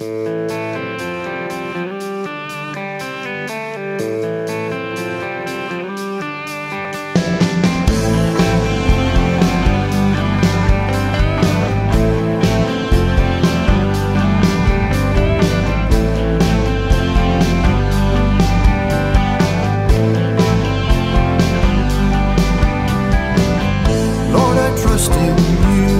Lord, I trust in you.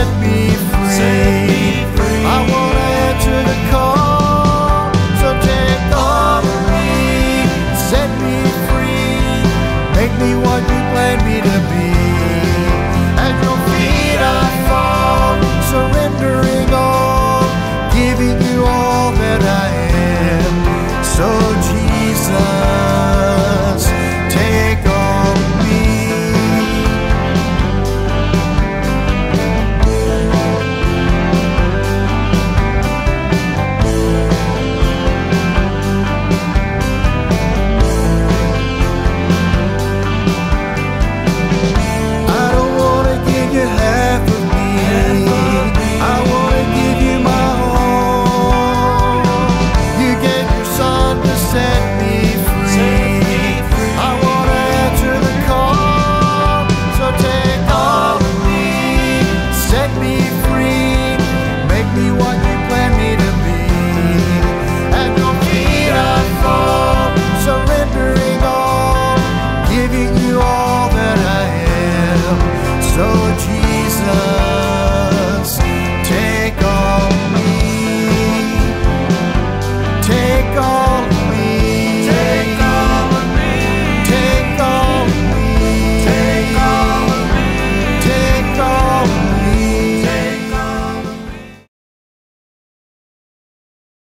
Set me free. I want